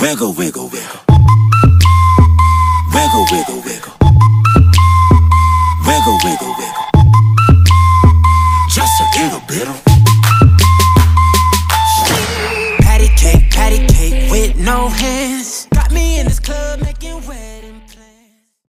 Wiggle, wiggle, wiggle. Wiggle, wiggle, wiggle. Wiggle, wiggle, wiggle. Just a little bit of. Patty cake, patty cake with no hands. Got me in this club.